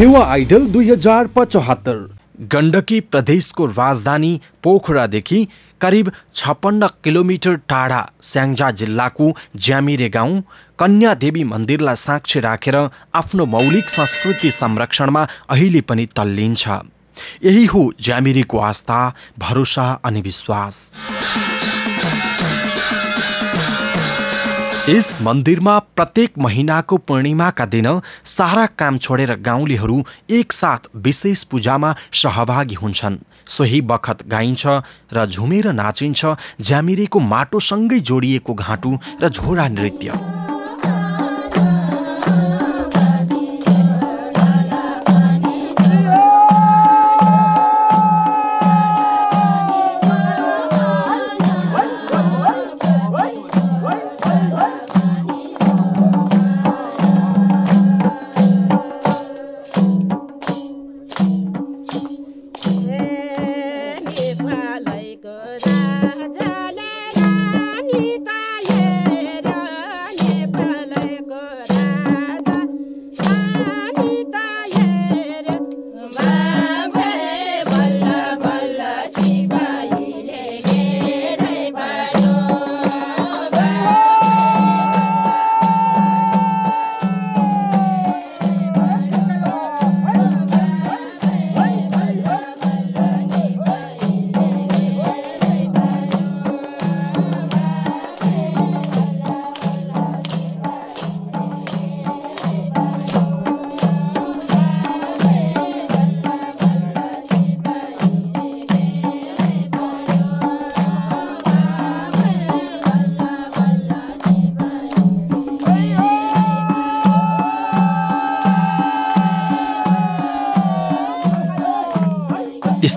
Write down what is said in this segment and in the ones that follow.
Phewa idol दुई हजार पचहत्तर। गण्डकी प्रदेशको राजधानी पोखरादेखि करिब छप्पन्न किलोमिटर टाढा स्याङ्जा जिल्लाको ज्यामिरे गाउँ कन्या देवी मन्दिरलाई साक्षी राखेर आफ्नो मौलिक संस्कृति संरक्षणमा अहिले पनि तल्लिन्छ यही हो ज्यामिरेको आस्था भरोसा अनि विश्वास। यस मन्दिरमा प्रत्येक महिनाको पूर्णिमाका दिन सारा काम छोडेर गाउँलेहरू एकसाथ विशेष पूजामा सहभागी हुन्छन्। सोही बखत गाइन्छ र झुमेर नाचिन्छ ज्यामिरेको माटोसँगै जोडिएको घाँटु र झोडा नृत्य।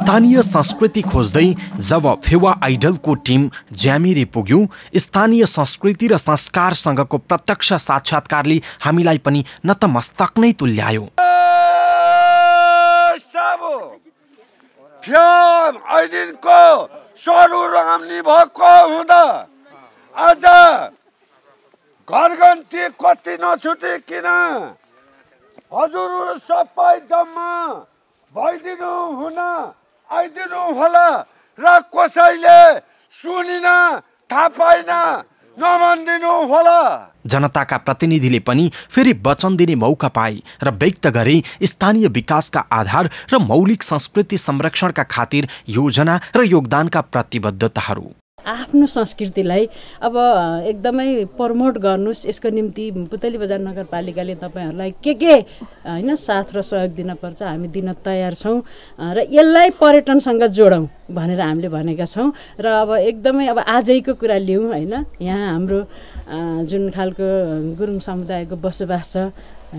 स्थानीय संस्कृति खोज्दै जब फेवा आइडलको टिम ज्यामिरे पुग्यो स्थानीय संस्कृति र संस्कारसँगको प्रत्यक्ष साक्षात्कारले हामीलाई पनि नतमस्तक नै तुल्यायो। कति नछुटे किन हजुर सबै जम्मा भइदिनु हुन आइदिनु होला। र कसैले सुनिन थाहा पाइन नमानिदिनु होला। जनताका प्रतिनिधिले पनि फेरि वचन दिने मौका पाए र व्यक्त गरे स्थानीय विकासका आधार र मौलिक संस्कृति संरक्षणका खातिर योजना र योगदानका प्रतिबद्धताहरू। आफ्नो संस्कृतिलाई अब एकदमै प्रमोट गर्नुहोस्। यसको निम्ति पुतली बजार नगरपालिकाले तपाईँहरूलाई के के होइन साथ र सहयोग दिनपर्छ हामी दिन तयार छौँ र यसलाई पर्यटनसँग जोडौँ भनेर हामीले भनेका छौँ। र अब एकदमै अब आजैको कुरा लिउँ होइन। यहाँ हाम्रो जुन खालको गुरुङ समुदायको बसोबास छ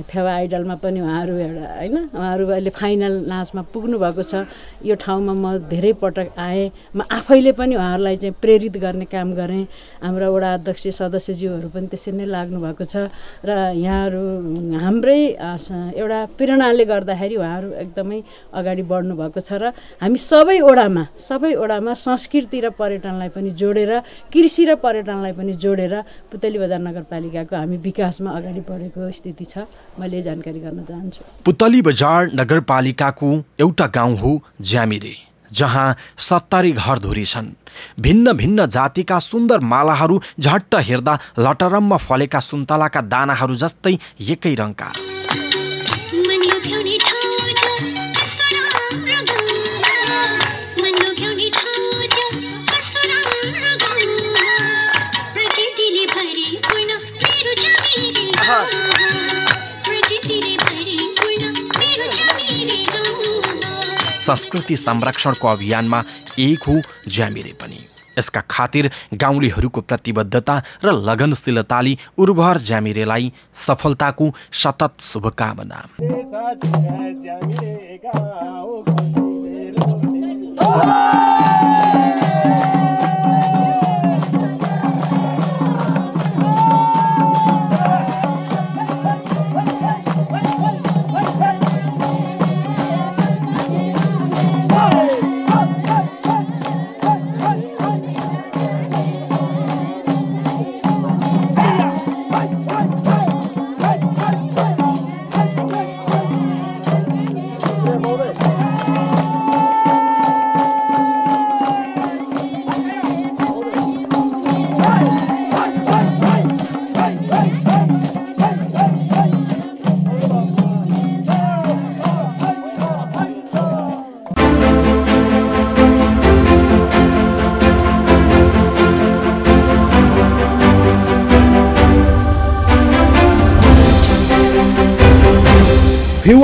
फेवा आइडलमा पनि उहाँहरू एउटा होइन? उहाँहरू अहिले फाइनल नाचमा पुग्नु भएको छ। यो ठाउँमा म धेरै पटक आएँ। म आफैले पनि उहाँहरूलाई चाहिँ प्रेरित गर्ने काम गरेँ। हाम्रो वडा अध्यक्ष सदस्यज्यूहरू पनि त्यसरी नै लाग्नु भएको छ। र यहाँहरू हाम्रै एउटा प्रेरणाले गर्दाखेरि उहाँहरू एकदमै अगाडि बढ्नु भएको छ। र हामी सबै ओडामा सबै ओडामा संस्कृति र पर्यटनलाई पनि जोडेर कृषि र पर्यटनलाई पनि जोडेर पुतली बजार नगरपालिकाको हामी विकासमा अगाडि बढेको स्थिति छ। मैले जानकारी गर्न चाहन्छु। पुतली बजार नगरपालिकाको एउटा गाउँ हो ज्यामिरे जहाँ सत्तरी घरधुरी छन् भिन्न भिन्न जातिका सुन्दर मालाहरू झट्ट हेर्दा लटरम्म फलेका सुन्तलाका दानाहरू जस्तै एकै रङका। संस्कृति संरक्षणको अभियानमा एक हो ज्यामिरे पनि। यसका खातिर गाउँलेहरूको प्रतिबद्धता र लगनशीलताले उर्वर ज्यामिरेलाई सफलताको सतत शुभकामना।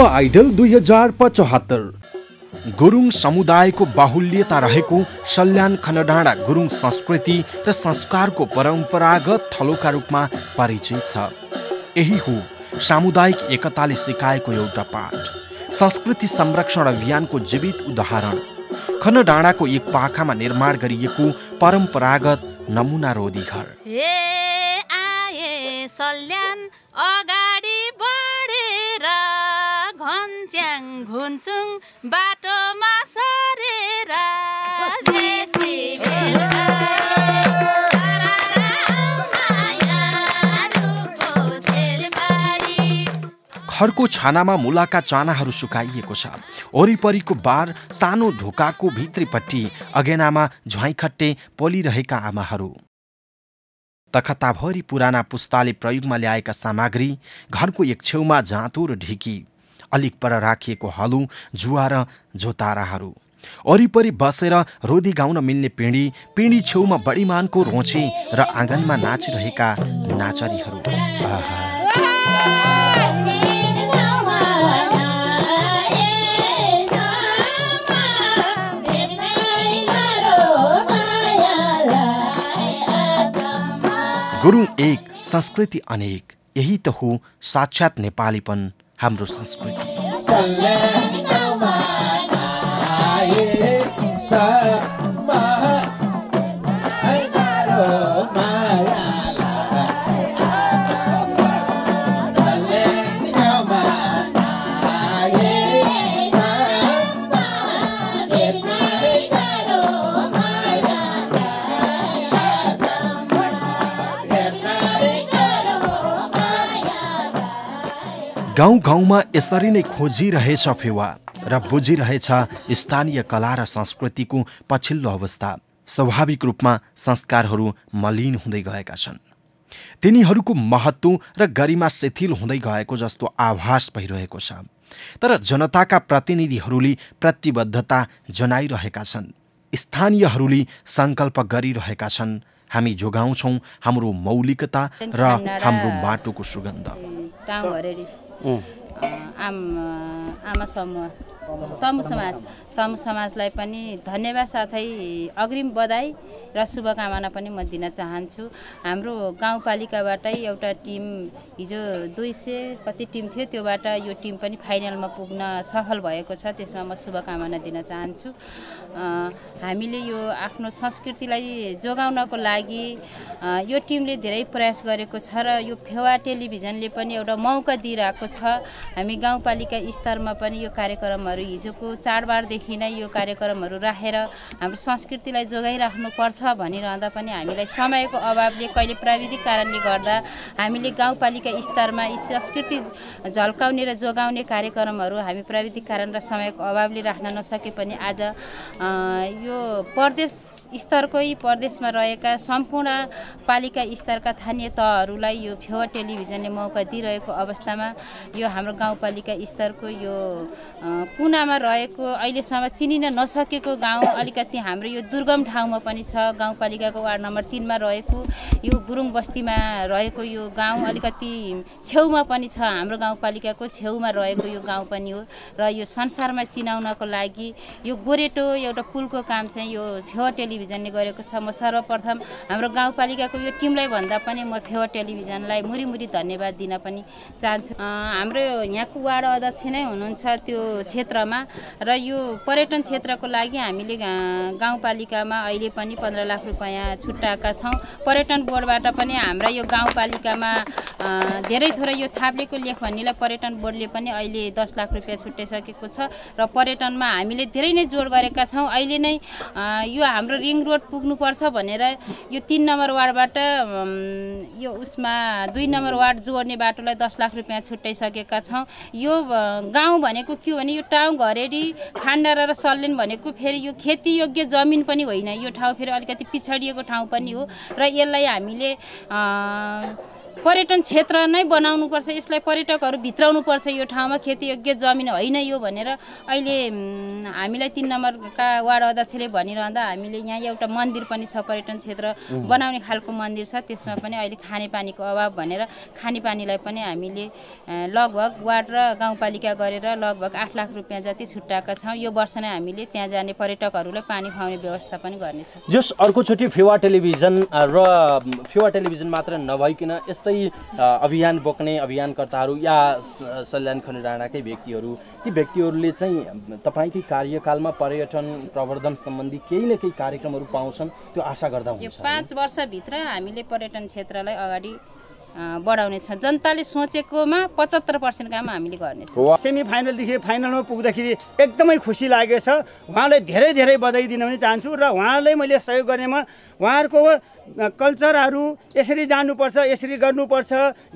फेवा आइडल दुई हजार पचहत्तर। गुरुङ समुदायको बाहुल्यता रहेको सल्यान खनडाँडा गुरुङ संस्कृति र संस्कारको परम्परागत थलोका रूपमा परिचित छ। यही हो सामुदायिक एकताले सिकाएको एउटा पाठ। संस्कृति संरक्षण अभियानको जीवित उदाहरण। खनडाँडाको एक पाखामा निर्माण गरिएको परम्परागत नमुना रोधी घर घन्च्याङ घुन्छुङ बाटोमा सरेर। खरको छानामा मुलाका चानाहरू सुकाइएको छ वरिपरिको बार सानो ढोकाको भित्रीपट्टि अगेनामा झ्वाइखट्टे पोलिरहेका आमाहरू तखताभरि पुराना पुस्ताले प्रयोगमा ल्याएका सामग्री घरको एक छेउमा जाँतो र ढिकी अलिक पर राखिएको हलु जुवा र जोताराहरू। वरिपरि बसेर रोदी गाउन मिल्ने पिँढी पिँढी छेउमा बढीमानको रोचे र आँगनमा नाचिरहेका नाचरीहरू। गुरुङ एक संस्कृति अनेक यही त हो साक्षात नेपालीपन। हाम्रो संस्कृति। गाउँ गाउँमा यसरी नै खोजिरहेछ फेवा र बुझिरहेछ स्थानीय कला र संस्कृतिको पछिल्लो अवस्था। स्वाभाविक रूपमा संस्कारहरू मलिन हुँदै गएका छन्। तिनीहरूको महत्त्व र गरिमा शिथिल हुँदै गएको जस्तो आभास भइरहेको छ। तर जनताका प्रतिनिधिहरूले प्रतिबद्धता जनाइरहेका छन्। स्थानीयहरूले सङ्कल्प गरिरहेका छन् हामी जोगाउँछौँ हाम्रो मौलिकता र हाम्रो माटोको सुगन्ध। आम आमा समूह। तमु समाज। तमु समाजलाई पनि धन्यवाद साथै अग्रिम बधाई र शुभकामना पनि म दिन चाहन्छु। हाम्रो गाउँपालिकाबाटै एउटा टिम हिजो दुई सय कति टिम थियो त्योबाट यो टिम पनि फाइनलमा पुग्न सफल भएको छ त्यसमा म शुभकामना दिन चाहन्छु। हामीले यो आफ्नो संस्कृतिलाई जोगाउनको लागि यो टिमले धेरै प्रयास गरेको छ र यो फेवा टेलिभिजनले पनि एउटा मौका दिइरहेको छ। हामी गाउँपालिका स्तरमा पनि यो कार्यक्रमहरू हिजोको चाडबाडदेखि नै यो कार्यक्रमहरू राखेर हाम्रो संस्कृतिलाई जोगाइराख्नु पर्छ भनिरहँदा पनि हामीलाई समयको अभावले कहिले प्राविधिक कारणले गर्दा हामीले गाउँपालिका स्तरमा यी संस्कृति झल्काउने र जोगाउने कार्यक्रमहरू हामी प्राविधिक कारण र समयको अभावले राख्न नसके पनि आज यो प्रदेश स्तरकै प्रदेशमा रहेका सम्पूर्ण पालिका स्तरका स्थानीय तहहरूलाई यो फेवा टेलिभिजनले मौका दिइरहेको अवस्थामा यो हाम्रो गाउँपालिका स्तरको यो कुनामा रहेको अहिलेसम्म चिनिन नसकेको गाउँ अलिकति हाम्रो यो दुर्गम ठाउँमा पनि छ। गाउँपालिकाको वार्ड नम्बर तिनमा रहेको यो गुरुङ बस्तीमा रहेको यो गाउँ अलिकति छेउमा पनि छ। हाम्रो गाउँपालिकाको छेउमा रहेको यो गाउँ पनि हो र यो संसारमा चिनाउनको लागि यो गोरेटो एउटा पुलको काम चाहिँ यो फेवा टेलिभिजनले गरेको छ। म सर्वप्रथम हाम्रो गाउँपालिकाको यो टिमलाई भन्दा पनि म फेवा टेलिभिजनलाई मुरी धन्यवाद दिन पनि चाहन्छु। हाम्रो यहाँको वार्ड अध्यक्ष नै हुनुहुन्छ त्यो क्षेत्रमा र यो पर्यटन क्षेत्रको लागि हामीले गाउँपालिकामा अहिले पनि पन्ध्र लाख रुपियाँ छुट्याएका छौँ। पर्यटन बोर्डबाट पनि हाम्रा यो गाउँपालिकामा धेरै थोरै यो थाप्लेको लेख भन्नेलाई पर्यटन बोर्डले पनि अहिले दस लाख रुपियाँ छुट्याइसकेको छ। र पर्यटनमा हामीले धेरै नै जोड गरेका छौँ। अहिले नै यो हाम्रो रिङ रोड पुग्नुपर्छ भनेर यो तिन नम्बर वार्डबाट यो उसमा दुई नम्बर वार्ड जोड्ने बाटोलाई दस लाख रुपियाँ छुट्याइसकेका छौँ। यो गाउँ भनेको के हो भने यो टाउन घरेडी खान्डारा र सल्यान भनेको फेरि यो खेतीयोग्य जमिन पनि होइन। यो ठाउँ फेरि अलिकति पिछडिएको ठाउँ पनि हो। र यसलाई हामीले पर्यटन क्षेत्र नै बनाउनुपर्छ यसलाई पर्यटकहरू भित्राउनुपर्छ। यो ठाउँमा खेतीयोग्य जमिन होइन यो भनेर अहिले हामीलाई तिन नम्बरका वार्ड अध्यक्षले भनिरहँदा हामीले यहाँ एउटा मन्दिर पनि छ पर्यटन क्षेत्र बनाउने खालको मन्दिर छ। त्यसमा पनि अहिले खानेपानीको अभाव भनेर खानेपानीलाई पनि हामीले लगभग वार्ड र गाउँपालिका गरेर लगभग आठ लाख रुपियाँ जति छुट्याएका छौँ यो वर्ष नै हामीले त्यहाँ जाने पर्यटकहरूलाई पानी खुवाउने व्यवस्था पनि गर्नेछौँ। जस अर्कोचोटि फेवा टेलिभिजन र फेवा टेलिभिजन मात्र नभइकन यस्तै अ, अभियान बोक्ने अभियानकर्ताहरू या सल्यान खनि डाँडाकै व्यक्तिहरू ती व्यक्तिहरूले चाहिँ तपाईँकै कार्यकालमा पर्यटन प्रवर्धन सम्बन्धी केही न केही कार्यक्रमहरू पाउँछन् त्यो आशा गर्दा यो हुन्छ पाँच वर्षभित्र हामीले पर्यटन क्षेत्रलाई अगाडि अ, बढाउनेछौँ। जनताले सोचेकोमा पचहत्तर पर्सेन्ट काम हामीले गर्नेछौँ। सेमी फाइनलदेखि फाइनलमा पुग्दाखेरि एकदमै खुसी लागेको छ उहाँलाई धेरै धेरै बधाई दिन पनि चाहन्छु र उहाँलाई मैले सहयोग गर्नेमा उहाँहरूको कल्चरहरू यसरी जानुपर्छ यसरी गर्नुपर्छ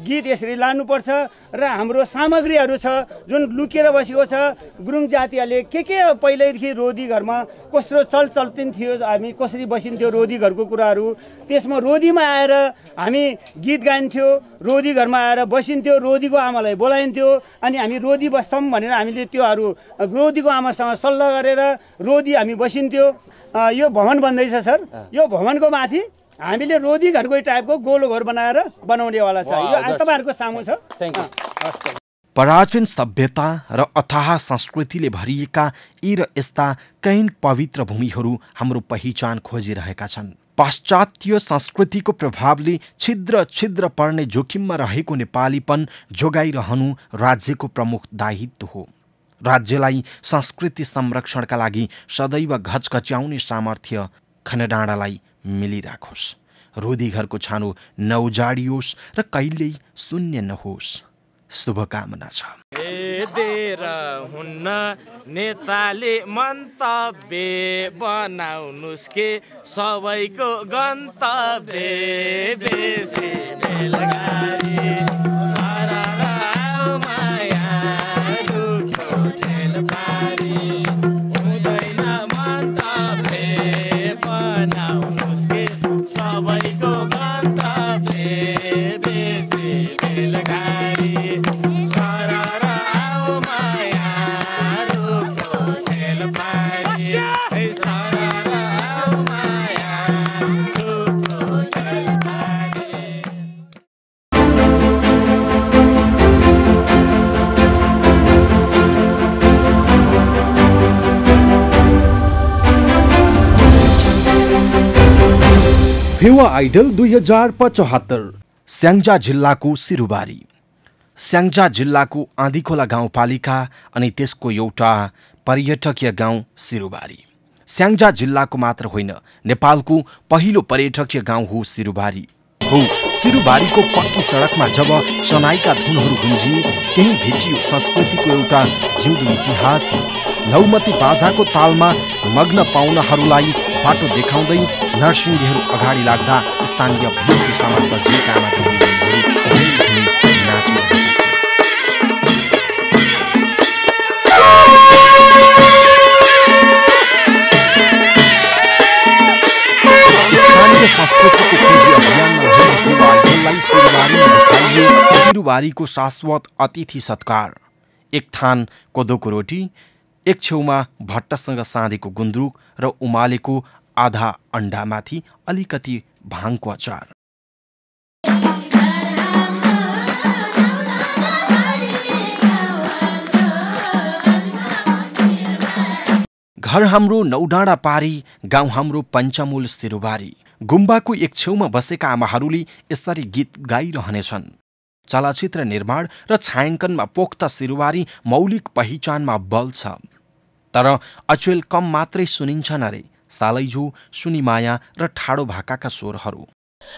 गीत यसरी लानुपर्छ र हाम्रो सामग्रीहरू छ जुन लुकेर बसेको छ गुरुङ जातिहरूले के के पहिल्यैदेखि रोदी घरमा कस्तो चल चल्तिन थियो हामी कसरी बसिन्थ्यो रोदी घरको कुराहरू त्यसमा रोदीमा आएर हामी गीत गाइन्थ्यो रोदी घरमा आएर बसिन्थ्यो रोदीको आमालाई बोलाइन्थ्यो अनि हामी रोदी बस्छौँ भनेर हामीले त्योहरू रोदीको आमासँग सल्लाह गरेर रोदी हामी बसिन्थ्यो। यो भवन बन्दैछ सर। यो भवनको माथि हामीले रोदी घरको टाइपको गोलो घर बनाएर बनाउनेवाला छ। यो तपाईँहरूको सामु छ। थ्याङ्क यू प्राचीन सभ्यता र अथाह संस्कृतिले भरिएका यी र यस्ता कैन पवित्र भूमिहरू हाम्रो पहिचान खोजिरहेका छन्। पाश्चात्य संस्कृतिको प्रभावले छिद्र छिद्र पर्ने जोखिममा रहेको नेपालीपन जोगाइरहनु राज्यको प्रमुख दायित्व हो। राज्यलाई संस्कृति संरक्षणका लागि सदैव घचघच्याउने सामर्थ्य खनडाँडालाई मिलिराखोस्। रोदीघरको छानो नौजाडियोस् र कहिल्यै शून्य नहोस्। शुभकामना छ। हुन्न नेताले मन्तव्य बनाउनुहोस् के? सबैको गन्तव्य आइडल दुई हज़ार पचहत्तर। स्याङ्जा जिल्लाको सिरुबारी। स्याङ्जा जिल्लाको आँधीखोला गाउँपालिका अनि त्यसको एउटा पर्यटकीय गाउँ सिरुबारी। स्याङ्जा जिल्लाको मात्र होइन नेपालको पहिलो पर्यटकीय गाउँ हो सिरुबारी। हो सिरुबारीको पक्की सडकमा जब सनाइका धुनहरू गुन्जिए त्यही भेटियो संस्कृतिको एउटा जिउँदो इतिहास। लौमती बाजाको तालमा मग्न पाहुनाहरूलाई बाटो देखाउँदै नरसिंहहरू अगाडि लाग्दा स्थानीय वेशभूषामा सजिएका आमा सिरुबारीको शाश्वत अतिथि सत्कार। एक थान कोदोको रोटी एक छेउमा भट्टसँग साँधेको गुन्द्रुक र उमालेको आधा अन्डामाथि अलिकति भाङको अचार। घर हाम्रो नौडाँडा पारी गाउँ हाम्रो पञ्चमूल सिरुबारी। गुम्बाको एक छेउमा बसेका आमाहरूले यसरी गीत गाइरहनेछन्। चलचित्र निर्माण र छायाङ्कनमा पोख्त सिरुबारी मौलिक पहिचानमा बल छ। तर अचेल कम मात्रै सुनिन्छन् अरे सालैझो सुनिमाया र ठाडो भाकाका स्वरहरू।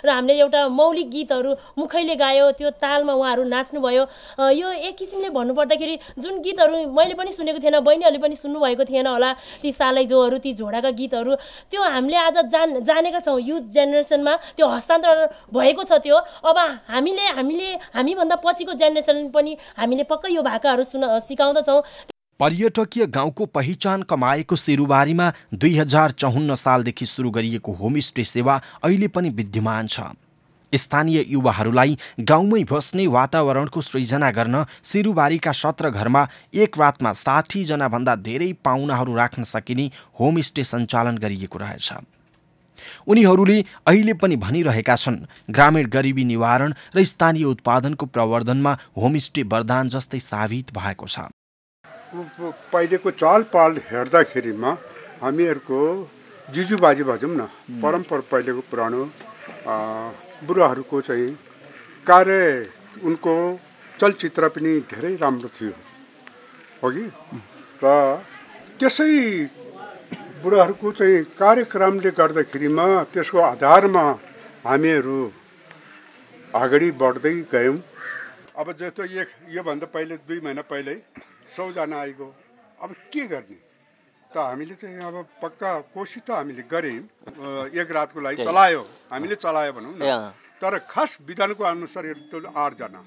र हामीले एउटा मौलिक गीतहरू मुखैले गायो त्यो तालमा उहाँहरू नाच्नुभयो। यो एक किसिमले भन्नुपर्दाखेरि जुन गीतहरू मैले पनि सुनेको थिएन बहिनीहरूले पनि सुन्नुभएको थिएन होला ती सालैजोहरू ती झोडाका गीतहरू त्यो हामीले आज जान जानेका छौँ। युथ जेनेरेसनमा त्यो हस्तान्तरण भएको छ त्यो। अब हामीले हामीले हामीभन्दा पछिको जेनेरेसन पनि हामीले पक्कै यो भाकाहरू सुन सिकाउँदछौँ। पर्यटकीय गाउँको पहिचान कमाएको सिरुबारीमा दुई हजार चौहन्न सालदेखि सुरु गरिएको होमस्टे सेवा अहिले पनि विद्यमान छ। स्थानीय युवाहरूलाई गाउँमै बस्ने वातावरणको सृजना गर्न सिरुबारीका सत्र घरमा एक रातमा साठीजनाभन्दा धेरै पाहुनाहरू राख्न सकिने होमस्टे सञ्चालन गरिएको रहेछ। उनीहरूले अहिले पनि भनिरहेका छन् ग्रामीण गरिबी निवारण र स्थानीय उत्पादनको प्रवर्धनमा होमस्टे वरदान जस्तै साबित भएको छ। पहिलेको चालपाल हेर्दाखेरिमा हामीहरूको जिजुबाजी भनौँ न। परम्परा पहिलेको पुरानो बुढाहरूको चाहिँ कार्य उनको चलचित्र पनि धेरै राम्रो थियो। हो कि? र त्यसै बुढाहरूको चाहिँ कार्यक्रमले गर्दाखेरिमा त्यसको आधारमा हामीहरू अगाडि बढ्दै गयौँ। अब जस्तो एक योभन्दा पहिले दुई महिना पहिल्यै सौजना आइगयो। अब के गर्ने? त हामीले चाहिँ अब पक्का कोसिस त हामीले गऱ्यौँ एक रातको लागि। चलायो। हामीले चलायो भनौँ न। तर खास विधानको अनुसार आठजना।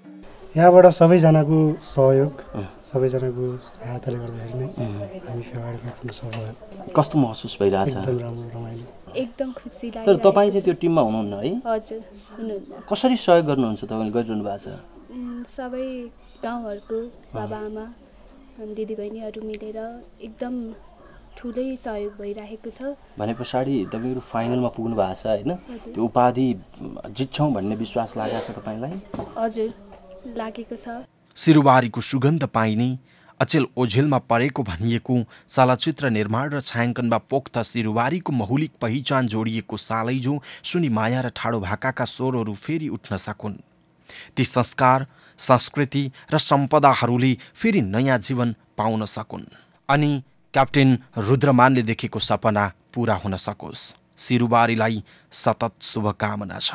यहाँबाट सबैजनाको सहयोग सबैजनाको सहायताले गर्दाखेरि नै हामी फेब्रुअरी काट्न सक्यो कस्तो महसुस भइरहेछ? एकदम राम्रो रमाइलो। एकदम खुसी तर लाग्यो तपाईँ चाहिँ त्यो टिममा हुनुहुन्न है? हजुर कसरी सहयोग गर्नुहुन्छ तपाईँले? गरिरहनु भएको छ। सबै गाउँहरूको बाबाआमा अनि दिदीबहिनीहरू मिलेर एकदम ठुलै सहयोग भइरहेको छ। भने पछाडि तपाईँहरू फाइनलमा पुग्नु भएको छ होइन। त्यो उपाधि जित्छौँ भन्ने विश्वास लागेको छ तपाईँलाई? हजुर लागेको छ। सिरुबारीको सुगन्ध पाइने अचेल ओझेलमा परेको भनिएको चलचित्र निर्माण र छायाङ्कनमा पोख्त सिरुबारीको मौलिक पहिचान जोडिएको सालैजो सुनि माया र ठाडो भाकाका स्वरहरू फेरि उठ्न सकुन्। ती संस्कार संस्कृति र सम्पदाहरूले फेरि नयाँ जीवन पाउन सकुन्। अनि क्याप्टेन रुद्रमानले देखेको सपना पूरा हुन सकोस्। सिरुबारीलाई सतत शुभकामना छ।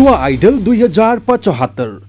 फेवा आइडल दुई हजार पचहत्तर।